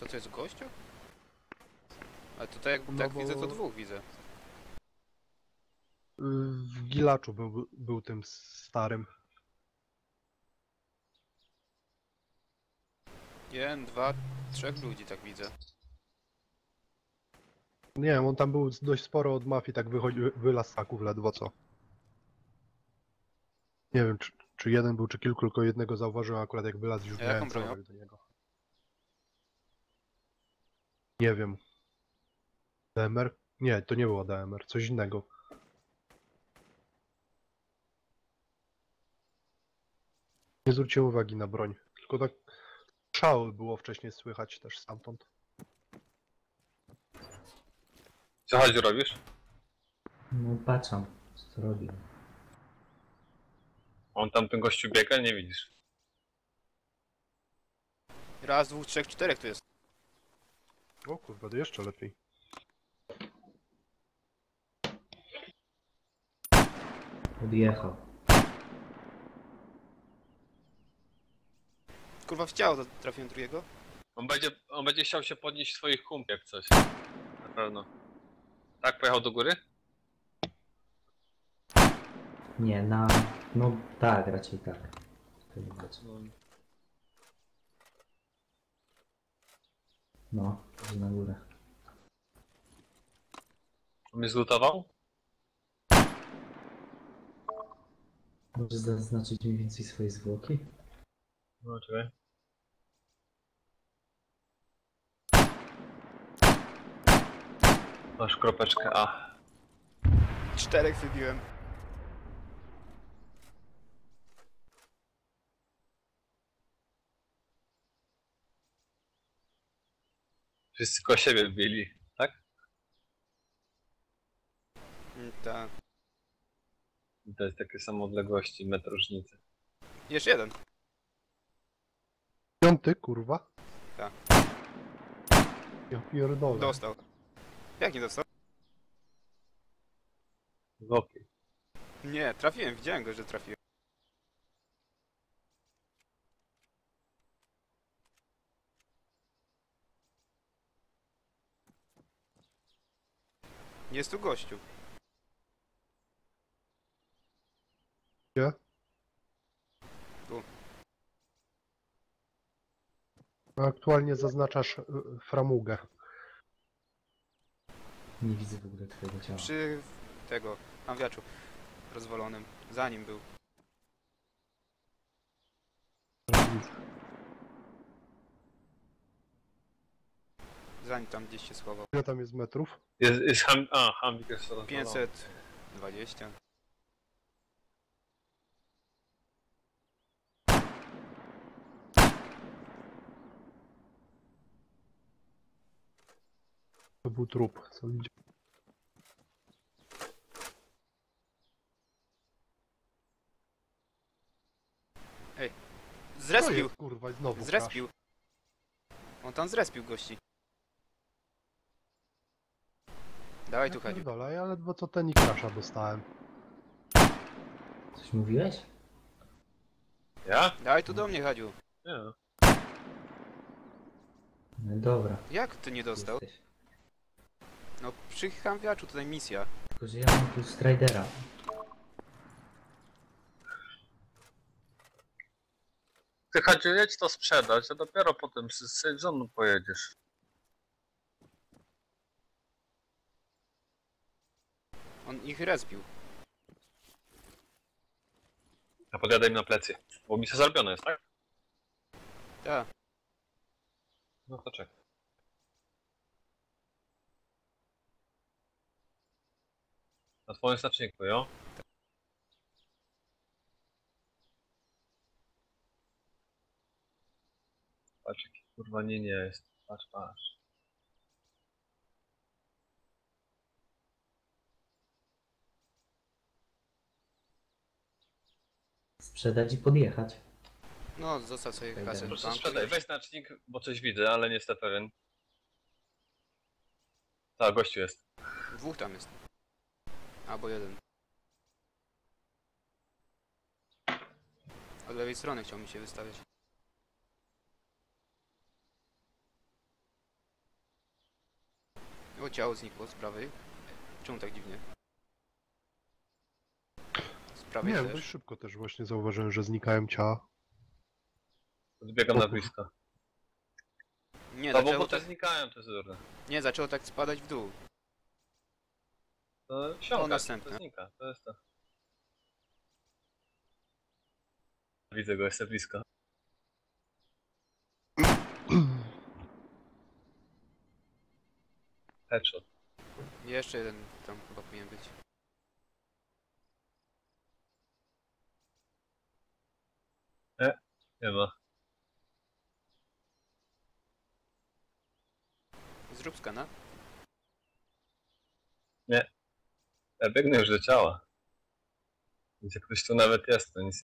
Co to jest gościu? Ale tutaj jak No tak bo- widzę, to dwóch widzę. W Gilaczu był, był tym starym. Jeden, dwa, trzech ludzi tak widzę. Nie wiem, on tam był dość sporo od mafii, tak wychodzi, wylazł z taków ledwo co. Nie wiem, czy, czy jeden był, czy kilku, tylko jednego zauważyłem akurat jak wylazł już A jaką bronią? do niego. Nie wiem. DMR? Nie, to nie było DMR, coś innego. Nie zwróciłem uwagi na broń, tylko tak strzały było wcześniej słychać też stamtąd. Co chodzi robisz? No patrzam, co robi. On tam ten gościu biega, nie widzisz. Raz, dwóch, trzech, czterech tu jest. O kurwa, to jeszcze lepiej. Odjechał. Kurwa w ciało to trafiłem drugiego. On będzie, on będzie chciał się podnieść swoich kump jak coś. Na pewno. Tak, pojechał do góry? Nie, na... No tak, raczej tak. No, na górę. On mnie zlutował? Może zaznaczyć mniej więcej swoje zwłoki? No, czekaj. Masz kropeczkę A. Czterech wybiłem. Wszyscy koło siebie wbili, tak? Mm, Tak. I to jest takie samo odległości, metr różnicy. Jeszcze jeden. Piąty, kurwa? Tak. Ja pierdolę. Dostał. Jak nie dostał? Zwłoki. Nie, trafiłem, widziałem go, że trafiłem. Jest tu gościu. Gdzie? Tu. Aktualnie zaznaczasz y, framugę. Nie widzę w ogóle twojego ciała. Przy tego, amwiaczu rozwalonym. Za nim był. Za nim tam gdzieś się schował. Ile tam jest metrów? Jest, jest ham... A, Hamwik jest rozwalony. 520. To był trup, co. To Zrespił! kurwa, znowu Zrespił. On tam zrespił gości. Dawaj tu, Kadziu. Pierdolę, ja ledwo co ten i krasza dostałem. Coś mówiłeś? Ja? Dawaj tu do mnie, Kadziu. Nie. No dobra. Jak ty nie dostał? Jesteś. No przy Hamwiaczu tutaj misja. Tylko, że ja mam tu Stridera. Ty Hadziu, jedź to sprzedać, a dopiero potem z z sezonu pojedziesz. On ich respił. Ja podjadę im na plecy. Bo misja zrobiona jest, tak? Tak. No to czekaj. Na twoim znaczniku, jo? Patrz jaki kurwa nie nie jest. Patrz, patrz. Sprzedać i podjechać. No, zostaw sobie Okej, kasę w dobra. Proszę banku. sprzedaj, weź znacznik, bo coś widzę, ale nie jestem pewien. Tak, gościu jest. Dwóch tam jest. Albo jeden. Od lewej strony chciał mi się wystawiać. Prawo ciało znikło z prawej. Czemu tak dziwnie? Z prawej Nie, też. dość szybko też właśnie zauważyłem, że znikają ciała. Podbiegam O na blisko. Nie, No bo, zaczęło bo te tak, znikają, to jest durne. nie, zaczęło tak spadać w dół. No, siąka, następne. to znika, to jest to. Widzę go, jestem blisko. Headshot. Jeszcze jeden tam chyba powinien być. Nie ma. Zrób skana. Ja biegnę już do ciała. Gdzie ktoś tu nawet jest, to nic